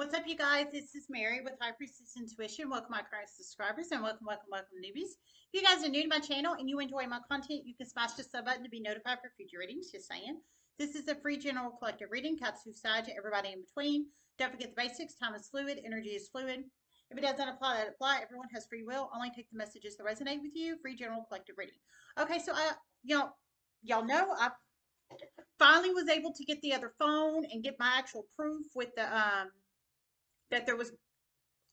What's up, you guys? This is Mary with High Priestess Intuition. Welcome, my current subscribers, and welcome, welcome, welcome, newbies. If you guys are new to my channel and you enjoy my content, you can smash the sub button to be notified for future readings. Just saying. This is a free general collective reading, cuts who side to everybody in between. Don't forget the basics. Time is fluid. Energy is fluid. If it doesn't apply, that apply. Everyone has free will. Only take the messages that resonate with you. Free general collective reading. Okay, so I, you know, y'all know I finally was able to get the other phone and get my actual proof with the um that there was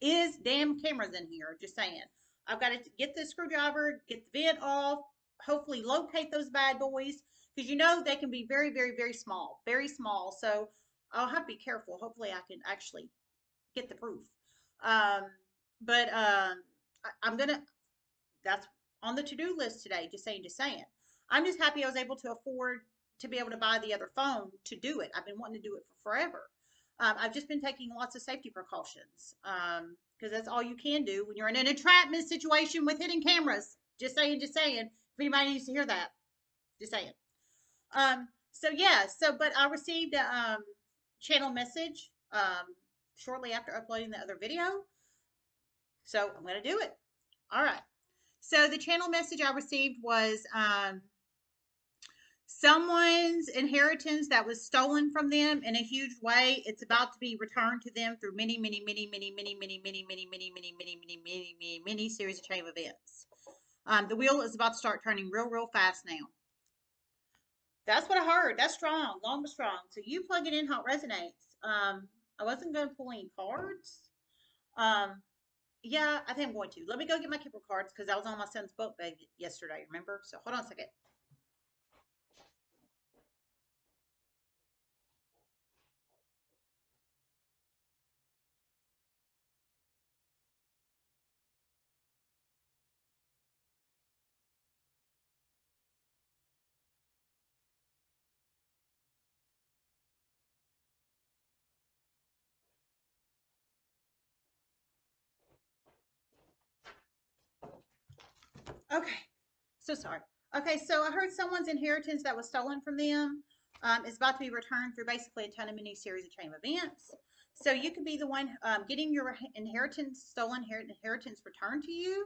is damn cameras in here. Just saying. I've got to get the screwdriver, get the vent off, hopefully locate those bad boys because you know they can be very, very, very small, very small. So I'll have to be careful. Hopefully I can actually get the proof. Um, but um, I, I'm gonna. That's on the to-do list today. Just saying, just saying. I'm just happy I was able to afford to be able to buy the other phone to do it. I've been wanting to do it for forever. Um, I've just been taking lots of safety precautions because um, that's all you can do when you're in an entrapment situation with hidden cameras. Just saying, just saying. If anybody needs to hear that, just saying. Um, so yeah, so but I received a um, channel message um, shortly after uploading the other video. So I'm going to do it. All right. So the channel message I received was um, someone's inheritance that was stolen from them in a huge way. It's about to be returned to them through many, many, many, many, many, many, many, many, many, many, many, many, many, many, many series of chain events. Um, the wheel is about to start turning real, real fast now. That's what I heard. That's strong, long but strong. So you plug it in how it resonates. Um, I wasn't going to pull any cards. Um, yeah, I think I'm going to. Let me go get my Kipper cards because I was on my son's boat bag yesterday, remember? So hold on a second. Okay, so sorry. Okay, so I heard someone's inheritance that was stolen from them um, is about to be returned through basically a ton of mini series of chain events. So you could be the one um, getting your inheritance, stolen inheritance returned to you,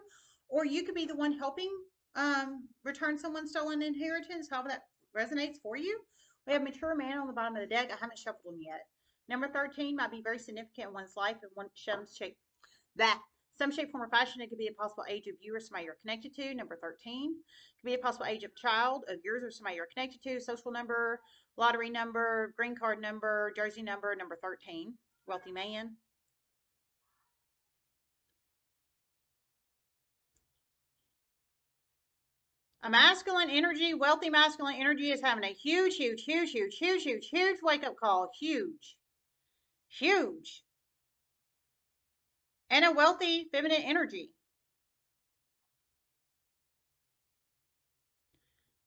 or you could be the one helping um, return someone's stolen inheritance, however that resonates for you. We have mature man on the bottom of the deck. I haven't shuffled them yet. Number 13 might be very significant in one's life and one some shape that some shape, form, or fashion. It could be a possible age of you or somebody you're connected to. Number 13. It could be a possible age of child of yours or somebody you're connected to. Social number, lottery number, green card number, jersey number, number 13. Wealthy man. A masculine energy, wealthy masculine energy is having a huge, huge, huge, huge, huge, huge, huge wake up call. Huge. Huge and a wealthy feminine energy.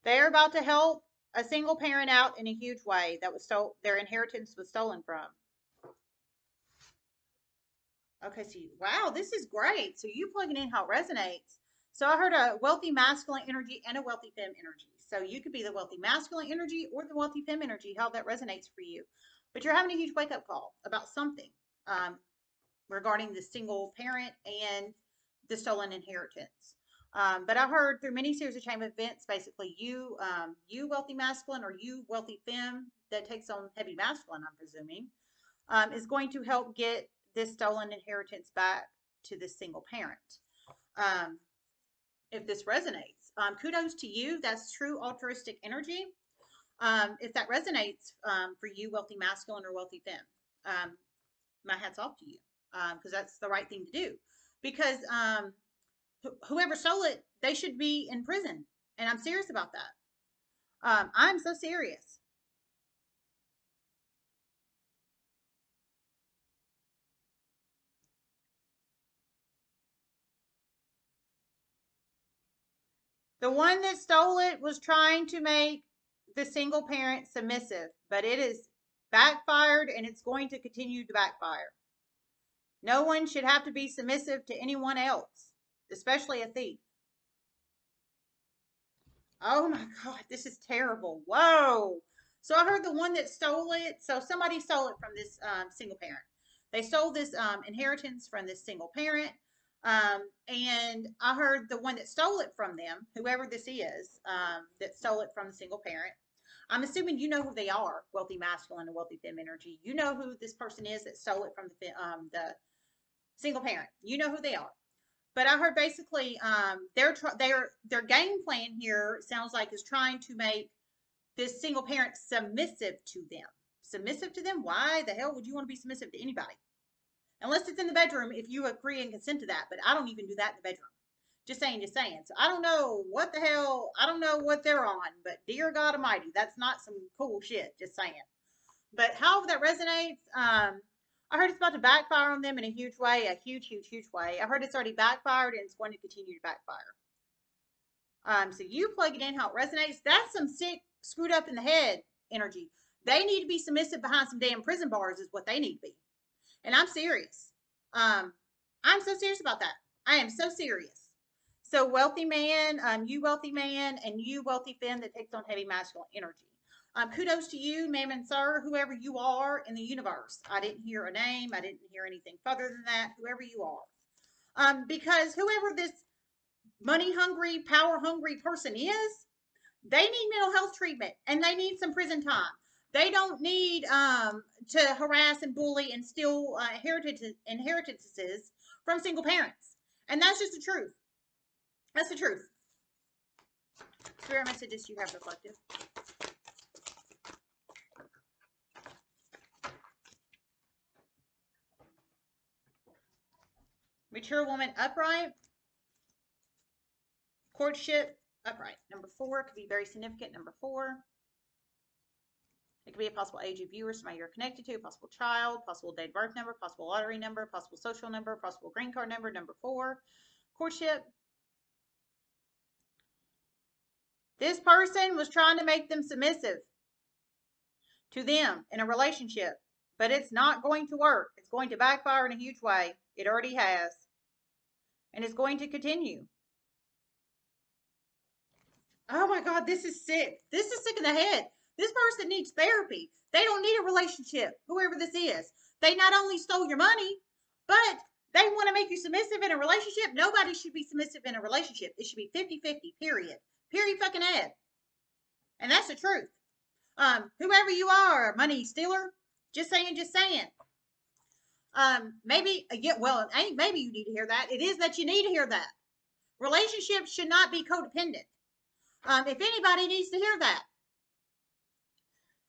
They're about to help a single parent out in a huge way that was stole their inheritance was stolen from. Okay, so you, wow, this is great. So you plugging in how it resonates. So I heard a wealthy masculine energy and a wealthy fem energy. So you could be the wealthy masculine energy or the wealthy fem energy, how that resonates for you. But you're having a huge wake up call about something. Um, regarding the single parent and the stolen inheritance. Um, but I heard through many series of chain events, basically you, um, you wealthy masculine or you wealthy femme that takes on heavy masculine, I'm presuming, um, is going to help get this stolen inheritance back to this single parent. Um, if this resonates, um, kudos to you. That's true altruistic energy. Um, if that resonates for you, wealthy masculine or wealthy femme, my hat's off to you because um, that's the right thing to do. Because um, wh- whoever stole it, they should be in prison, and I'm serious about that. Um, I'm so serious. The one that stole it was trying to make the single parent submissive, but it is backfired and it's going to continue to backfire. No one should have to be submissive to anyone else, especially a thief. Oh my God, this is terrible. Whoa. So I heard the one that stole it. So somebody stole it from this um, single parent. They stole this um, inheritance from this single parent. Um, and I heard the one that stole it from them, whoever this is, um, that stole it from the single parent. I'm assuming you know who they are, wealthy masculine and wealthy femme energy. You know who this person is that stole it from the um, the single parent. You know who they are. But I heard basically um, their their their game plan here sounds like is trying to make this single parent submissive to them. Submissive to them? Why the hell would you want to be submissive to anybody? Unless it's in the bedroom, if you agree and consent to that. But I don't even do that in the bedroom. Just saying, just saying. So I don't know what the hell, I don't know what they're on, but dear God Almighty, that's not some cool shit. Just saying. But however that resonates, um, I heard it's about to backfire on them in a huge way, a huge, huge, huge way. I heard it's already backfired and it's going to continue to backfire. Um, so you plug it in how it resonates. That's some sick, screwed up in the head energy. They need to be submissive behind some damn prison bars, is what they need to be. And I'm serious. Um, I'm so serious about that. I am so serious. So wealthy man, um, you wealthy man, and you wealthy femme that takes on heavy masculine energy. Um, kudos to you, ma'am and sir, whoever you are in the universe. I didn't hear a name. I didn't hear anything further than that. Whoever you are, um, because whoever this money hungry, power hungry person is, they need mental health treatment and they need some prison time. They don't need um, to harass and bully and steal uh, inheritances from single parents. And that's just the truth. That's the truth. Spirit messages you have reflective. Mature woman upright. Courtship upright. Number four could be very significant. Number four. It could be a possible age of viewer, somebody you're connected to, a possible child, possible date of birth number, possible lottery number, possible social number, possible green card number, number four. Courtship. This person was trying to make them submissive to them in a relationship, but it's not going to work. It's going to backfire in a huge way. It already has. And it's going to continue. Oh my God, this is sick. This is sick in the head. This person needs therapy. They don't need a relationship, whoever this is. They not only stole your money, but they want to make you submissive in a relationship. Nobody should be submissive in a relationship. It should be 50 50, period. Period fucking ed. And that's the truth. Um, whoever you are, money stealer, just saying, just saying. Um, maybe, yeah, well, maybe you need to hear that. It is that you need to hear that. Relationships should not be codependent. Um, if anybody needs to hear that,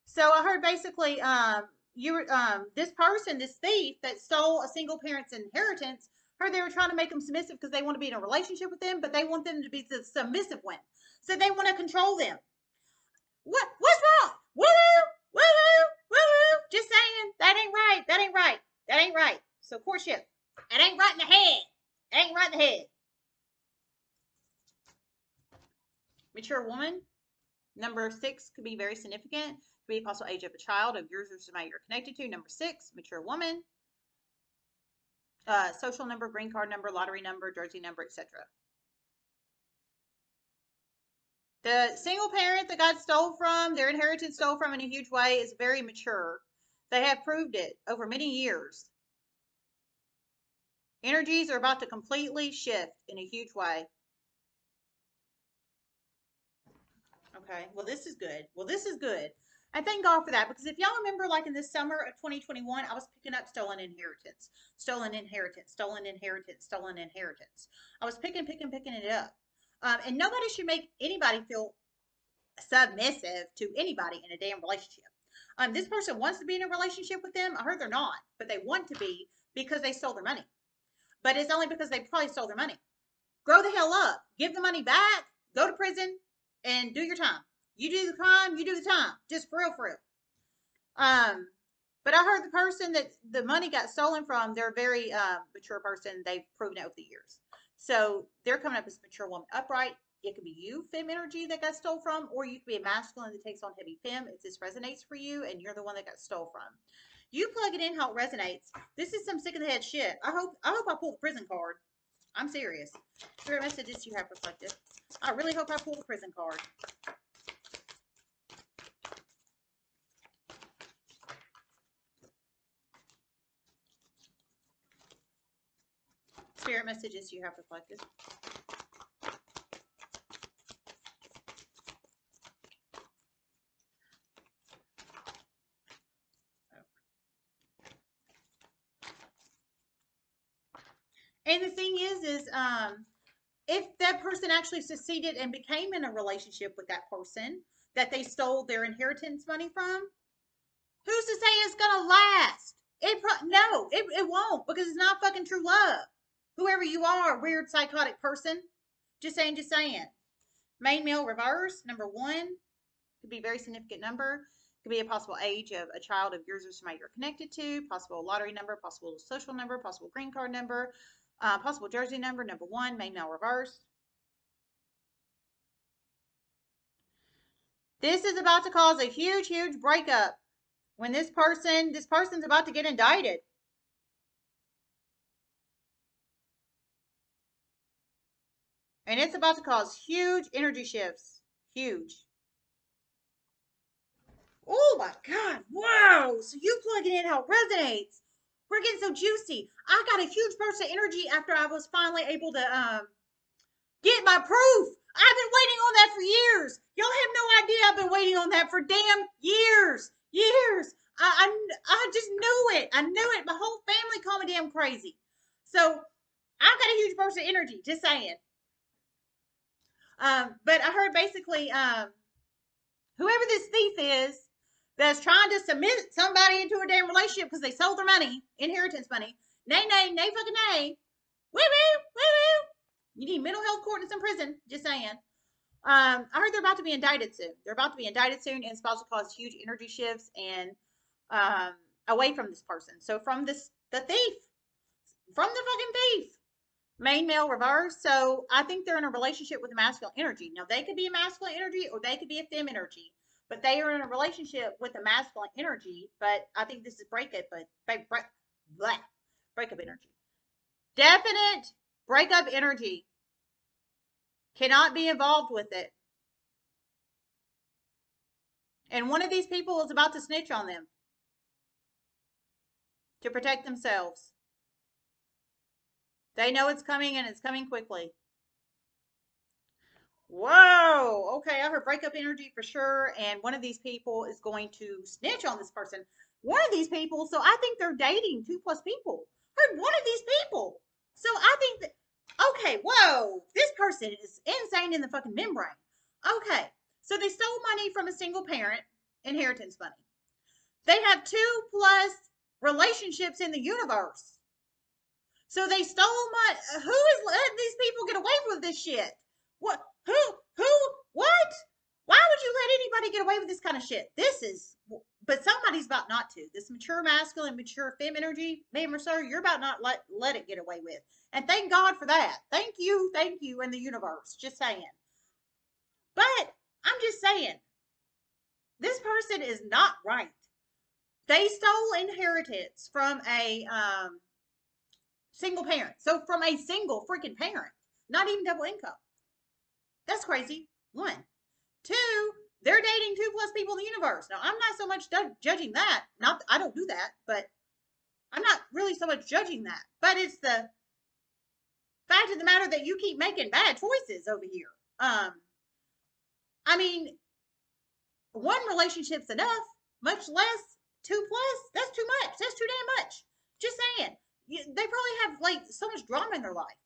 so I heard basically, um, you um, this person, this thief that stole a single parent's inheritance, heard they were trying to make them submissive because they want to be in a relationship with them, but they want them to be the submissive one. So they want to control them. What? What's wrong? Woo, woo woo. Just saying, that ain't right. That ain't right. That ain't right. So courtship, it ain't right in the head. It ain't right in the head. Mature woman, number six could be very significant Could be possible age of a child of yours or somebody you're connected to. Number six, mature woman. Uh, social number, green card number, lottery number, jersey number, etc. The single parent that God stole from, their inheritance stole from in a huge way, is very mature. They have proved it over many years. Energies are about to completely shift in a huge way. Okay, well, this is good. Well, this is good. I thank God for that because if y'all remember, like in the summer of 2021, I was picking up stolen inheritance, stolen inheritance, stolen inheritance, stolen inheritance. I was picking, picking, picking it up. Um, and nobody should make anybody feel submissive to anybody in a damn relationship. Um, this person wants to be in a relationship with them. I heard they're not, but they want to be because they stole their money. But it's only because they probably stole their money. Grow the hell up. Give the money back. Go to prison and do your time. You do the crime, you do the time. Just for real, for real. Um, but I heard the person that the money got stolen from, they're a very uh, mature person. They've proven it over the years. So they're coming up as a mature woman upright. It could be you, fem energy, that got stole from, or you could be a masculine that takes on heavy fem. If this resonates for you and you're the one that got stole from. You plug it in how it resonates. This is some sick of the head shit. I hope I hope I pull the prison card. I'm serious. Spirit messages you have reflected. I really hope I pull the prison card. spirit messages you have for collective? And the thing is, is um, if that person actually succeeded and became in a relationship with that person that they stole their inheritance money from, who's to say it's gonna last? It pro- no, it, it won't because it's not fucking true love. Whoever you are, weird psychotic person. Just saying, just saying. Main male reverse, number one, could be a very significant number. Could be a possible age of a child of yours or somebody you're connected to, possible lottery number, possible social number, possible green card number, uh, possible jersey number, number one, main male reverse. This is about to cause a huge, huge breakup when this person, this person's about to get indicted. And it's about to cause huge energy shifts. Huge. Oh my God. Wow. So you plugging in how it resonates. We're getting so juicy. I got a huge burst of energy after I was finally able to um get my proof. I've been waiting on that for years. Y'all have no idea I've been waiting on that for damn years. Years. I, I, I just knew it. I knew it. My whole family called me damn crazy. So I've got a huge burst of energy, just saying. Um, but I heard basically um, whoever this thief is that's trying to submit somebody into a damn relationship because they sold their money, inheritance money, nay, nay, nay, fucking nay, woo. You need mental health court and some prison, just saying. Um, I heard they're about to be indicted soon. They're about to be indicted soon, and it's about to cause huge energy shifts and um, away from this person. So from this, the thief, from the fucking thief, main male reverse. So I think they're in a relationship with a masculine energy. Now they could be a masculine energy or they could be a fem energy, but they are in a relationship with a masculine energy. But I think this is break breakup, but break, break, breakup energy. Definite breakup energy. Cannot be involved with it. And one of these people is about to snitch on them to protect themselves. They know it's coming and it's coming quickly. Whoa. Okay, I heard breakup energy for sure. And one of these people is going to snitch on this person. One of these people, so I think they're dating two plus people. Heard one of these people. So I think that Okay, whoa, this person is insane in the fucking membrane. Okay, so they stole money from a single parent, inheritance money. They have two plus relationships in the universe. So they stole money. Who is letting these people get away with this shit? What? Who? Who? What? Why would you let anybody get away with this kind of shit? This is, but somebody's about not to. This mature masculine, mature fem energy, ma'am or sir, you're about not let let it get away with. And thank God for that. Thank you, thank you, and the universe. Just saying. But I'm just saying, this person is not right. They stole inheritance from a um, single parent. So from a single freaking parent, not even double income. That's crazy. One. Two, they're dating two plus people in the universe. Now, I'm not so much judging that. Not, I don't do that, but I'm not really so much judging that. But it's the fact of the matter that you keep making bad choices over here. Um, I mean, one relationship's enough, much less two plus. That's too much. That's too damn much. Just saying. You, they probably have like so much drama in their life.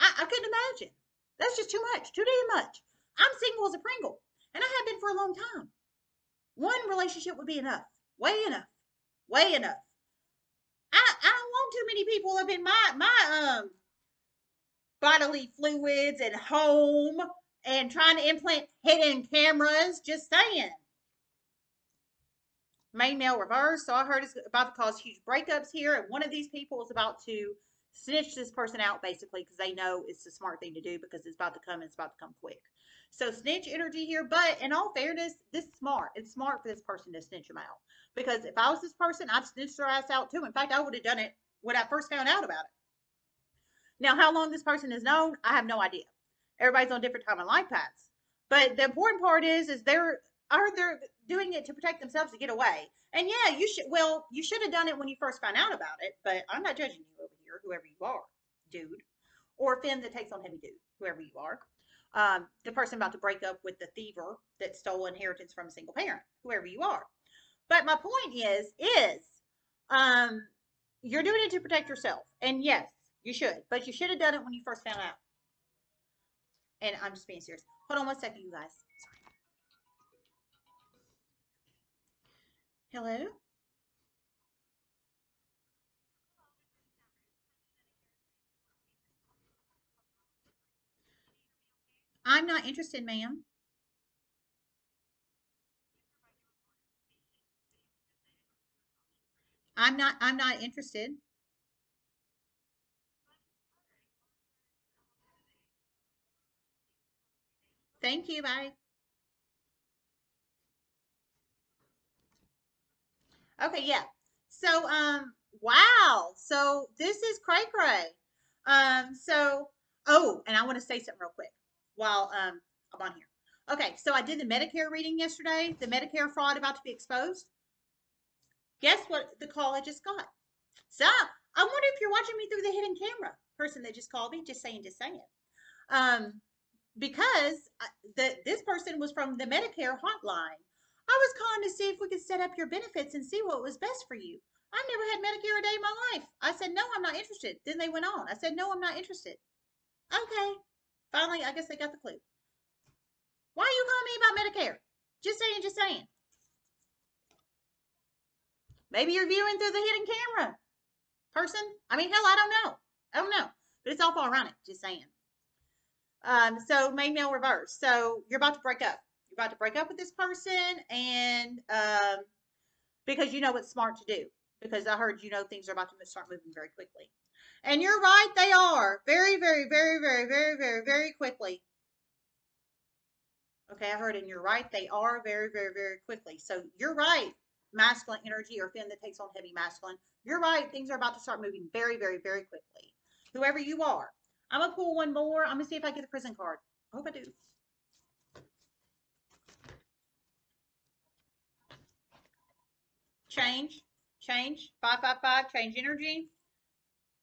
I, I couldn't imagine. That's just too much. Too damn much. I'm single as a Pringle, and I have been for a long time. One relationship would be enough. Way enough. Way enough. I, I don't want too many people up in my my um bodily fluids and home and trying to implant hidden cameras. Just saying. Main male reverse. So I heard it's about to cause huge breakups here. And one of these people is about to snitch this person out basically because they know it's the smart thing to do because it's about to come and it's about to come quick. So snitch energy here, but in all fairness, this is smart. It's smart for this person to snitch them out. Because if I was this person, I'd snitch their ass out too. In fact, I would have done it when I first found out about it. Now, how long this person is known, I have no idea. Everybody's on different time and life paths. But the important part is, is they're are they're doing it to protect themselves to get away. And yeah, you should. Well, you should have done it when you first found out about it. But I'm not judging you over here, whoever you are. dude, or Finn that takes on heavy dude, whoever you are. Um, the person about to break up with the thiever that stole inheritance from a single parent, whoever you are. But my point is, is um, you're doing it to protect yourself, and yes, you should, but you should have done it when you first found out. And I'm just being serious. Hold on one second, you guys. Sorry. Hello? I'm not interested, ma'am. I'm not I'm not interested. Thank you, bye. Okay, yeah. So um wow. So this is cray cray. Um so oh, and I want to say something real quick while um I'm on here. Okay, so I did the Medicare reading yesterday, the Medicare fraud about to be exposed. Guess what the call I just got? So I wonder if you're watching me through the hidden camera. Person that just called me, just saying, just saying. Um, because the this person was from the Medicare hotline. I was calling to see if we could set up your benefits and see what was best for you. I've never had Medicare a day in my life. I said, no, I'm not interested. Then they went on. I said, no, I'm not interested. Okay. Finally, I guess they got the clue. Why are you calling me about Medicare? Just saying, just saying. Maybe you're viewing through the hidden camera person. I mean, hell, I don't know. I don't know. But it's all ironic, just saying. Um, so main male reverse. So you're about to break up. You're about to break up with this person and um, because you know what's smart to do. Because I heard you know things are about to start moving very quickly. And you're right, they are. Very, very, very, very, very, very, very quickly. Okay, I heard, and you're right, they are very, very, very quickly. So you're right masculine energy or femme that takes on heavy masculine, you're right. Things are about to start moving very, very, very quickly. Whoever you are. I'm going to pull one more. I'm going to see if I get the prison card. I hope I do. Change. Change. 555. Change energy.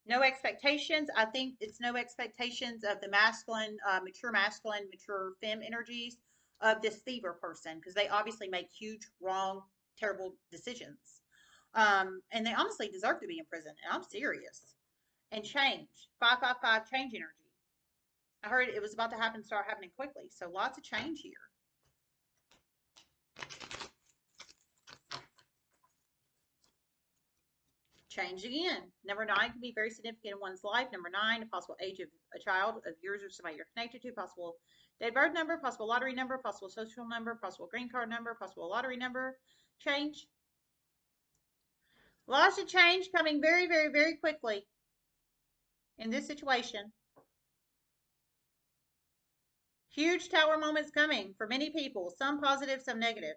No expectations. I think it's no expectations of the masculine, uh, mature masculine, mature femme energies of this thiever person because they obviously make huge wrong terrible decisions. Um, and they honestly deserve to be in prison. And I'm serious. And change. 555 change energy. I heard it was about to happen, start happening quickly. So lots of change here. Change again. Number nine can be very significant in one's life. Number nine, a possible age of a child of yours or somebody you're connected to, possible date birth number, possible lottery number, possible social number, possible green card number, possible lottery number, change. Lots of change coming very, very, very quickly in this situation. Huge tower moments coming for many people, some positive, some negative.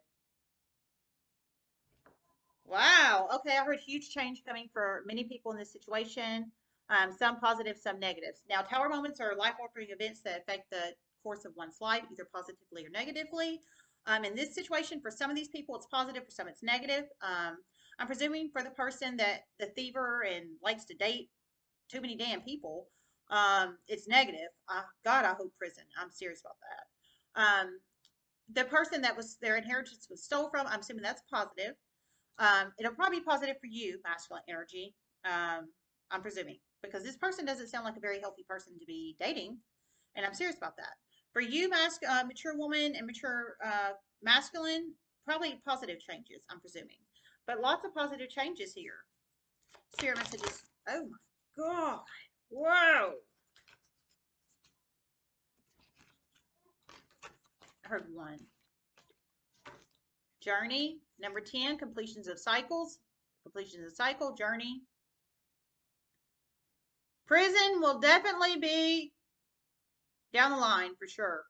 Wow. Okay, I heard huge change coming for many people in this situation. Um, some positive, some negatives. Now, tower moments are life-altering events that affect the course of one's life, either positively or negatively. Um, in this situation, for some of these people, it's positive, for some, it's negative. Um, I'm presuming for the person that the thiever and likes to date too many damn people, um, it's negative. Uh, God, I hope prison. I'm serious about that. Um, the person that was their inheritance was stole from, I'm assuming that's positive. Um, it'll probably be positive for you, masculine energy. Um, I'm presuming because this person doesn't sound like a very healthy person to be dating, and I'm serious about that. For you, mas- uh, mature woman and mature uh, masculine, probably positive changes, I'm presuming. But lots of positive changes here. Spirit messages. Oh my God. Whoa. I heard one. Journey. Number 10, completions of cycles. Completions of cycle, journey. Prison will definitely be down the line for sure.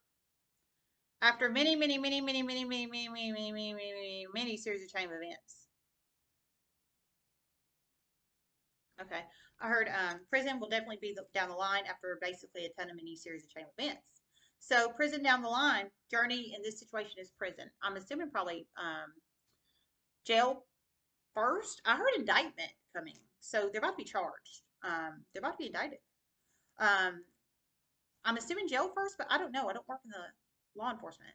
After many, many, many, many, many, many, many, many, many, many, many, many series of chain events. Okay, I heard um, prison will definitely be down the line after basically a ton of mini series of chain events. So prison down the line, journey in this situation is prison. I'm assuming probably um, jail first. I heard indictment coming, so they're about to be charged. Um, they're about to be indicted. Um, I'm assuming jail first, but I don't know. I don't work in the law enforcement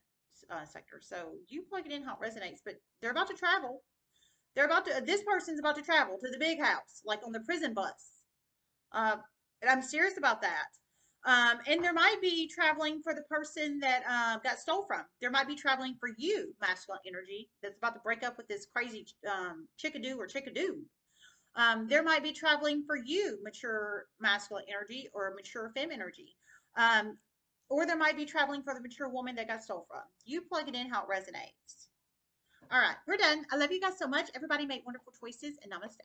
uh, sector, so you plug it in how it resonates. But they're about to travel. They're about to. This person's about to travel to the big house, like on the prison bus. Uh, and I'm serious about that. Um, and there might be traveling for the person that uh, got stole from. There might be traveling for you, masculine energy, that's about to break up with this crazy um, chickadoo or chickadoo. Um, there might be traveling for you, mature masculine energy or mature fem energy. Um, or there might be traveling for the mature woman that got stole from. You plug it in how it resonates. All right, we're done. I love you guys so much. Everybody make wonderful choices and namaste.